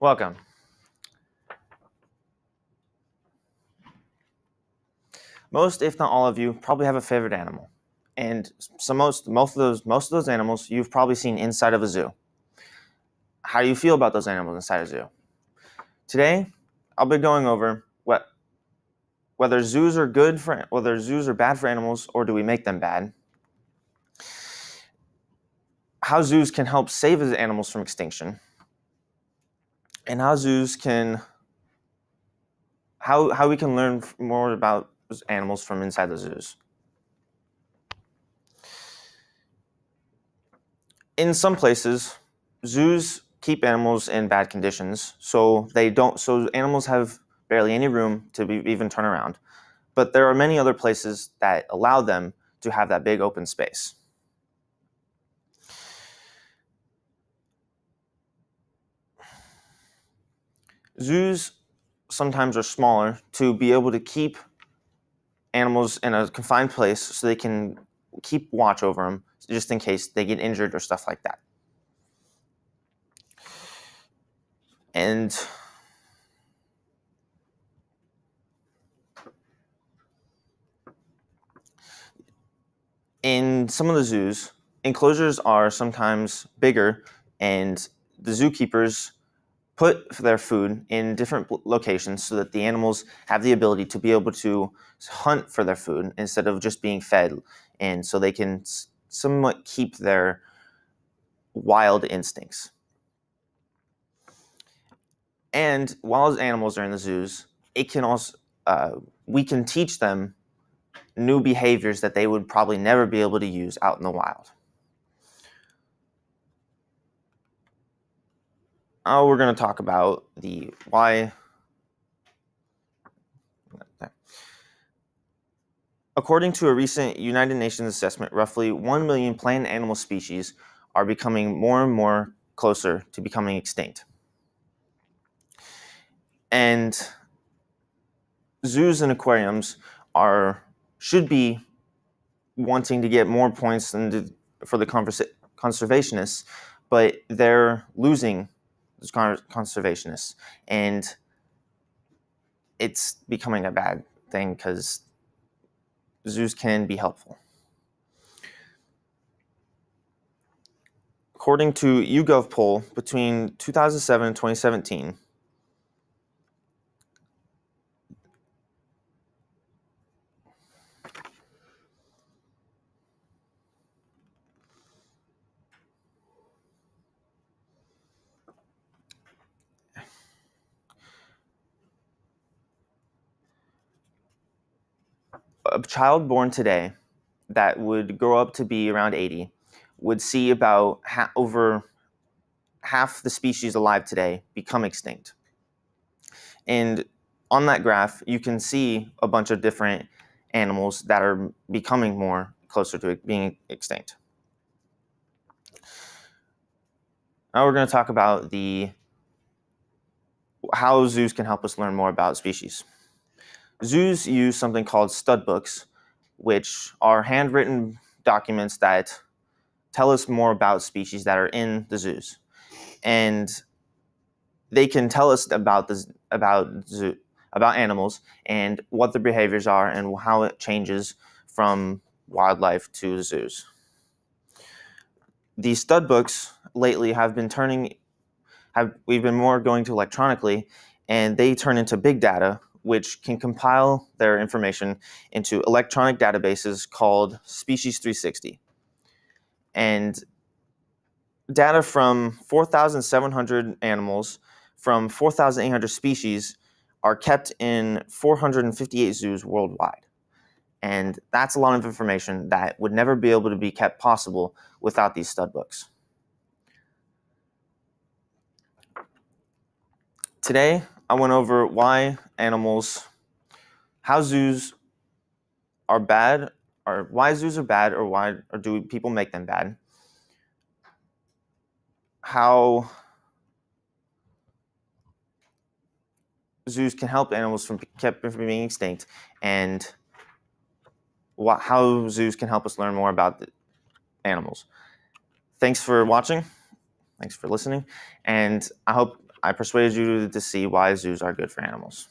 Welcome. Most, if not all of you, probably have a favorite animal. And some most most of those most of those animals you've probably seen inside of a zoo. How do you feel about those animals inside a zoo? Today, I'll be going over what whether zoos are good for whether zoos are bad for animals or do we make them bad? How zoos can help save animals from extinction and how zoos can how how we can learn more about animals from inside the zoos. In some places, zoos keep animals in bad conditions, so they don't so animals have barely any room to be, even turn around. But there are many other places that allow them to have that big open space. Zoos sometimes are smaller to be able to keep animals in a confined place so they can keep watch over them just in case they get injured or stuff like that. And in some of the zoos, enclosures are sometimes bigger and the zookeepers put their food in different locations so that the animals have the ability to be able to hunt for their food instead of just being fed. And so they can somewhat keep their wild instincts. And while animals are in the zoos it can also uh, we can teach them new behaviors that they would probably never be able to use out in the wild Oh, we're going to talk about the why. According to a recent United Nations assessment, roughly 1 million plant animal species are becoming more and more closer to becoming extinct. And zoos and aquariums are should be wanting to get more points than for the conservationists, but they're losing conservationists, and it's becoming a bad thing because zoos can be helpful. According to YouGov poll, between 2007 and 2017, a child born today that would grow up to be around 80 would see about ha- over half the species alive today become extinct. And on that graph, you can see a bunch of different animals that are becoming more closer to being extinct. Now we're going to talk about the how zoos can help us learn more about species. Zoos use something called stud books, which are handwritten documents that tell us more about species that are in the zoos. And they can tell us about the about zoo, about animals and what their behaviors are and how it changes from wildlife to zoos. These stud books lately have been turning have we've been more going to electronically and they turn into big data which can compile their information into electronic databases called Species 360. And data from 4,700 animals from 4,800 species are kept in 458 zoos worldwide. And that's a lot of information that would never be able to be kept possible without these stud books. Today, I went over why animals, how zoos are bad, or why zoos are bad, or why or do people make them bad? How zoos can help animals from kept from being extinct, and how zoos can help us learn more about animals. Thanks for watching. Thanks for listening, and I hope I persuaded you to see why zoos are good for animals.